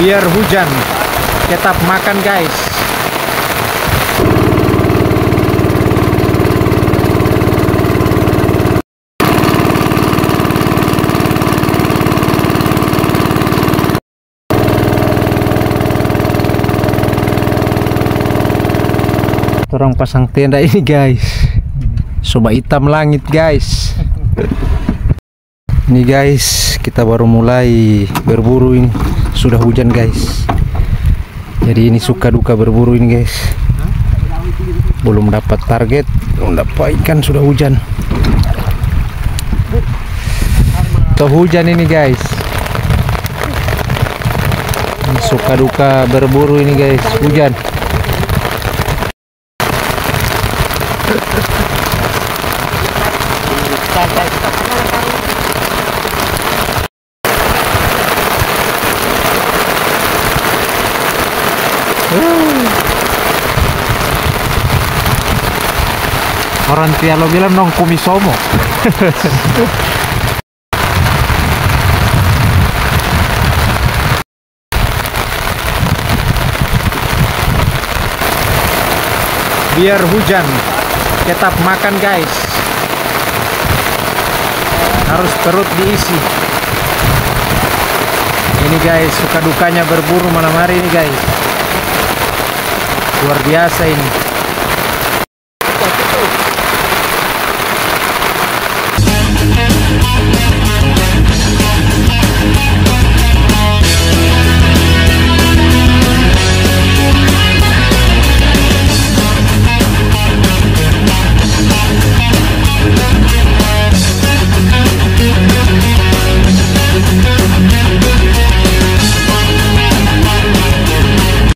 biar hujan. Tetap makan guys. Orang pasang tenda ini guys. Coba hitam langit guys. Ini guys kita baru mulai berburu ini sudah hujan guys. Jadi ini suka duka berburu ini guys. Belum dapat target. Belum dapat ikan sudah hujan. Tuh hujan ini guys. Ini suka duka berburu ini guys. Hujan Orang Tialo bilang nong kumisomo. Biar hujan tetap makan guys. Harus perut diisi. Ini guys suka dukanya berburu malam hari ini guys. Luar biasa ini.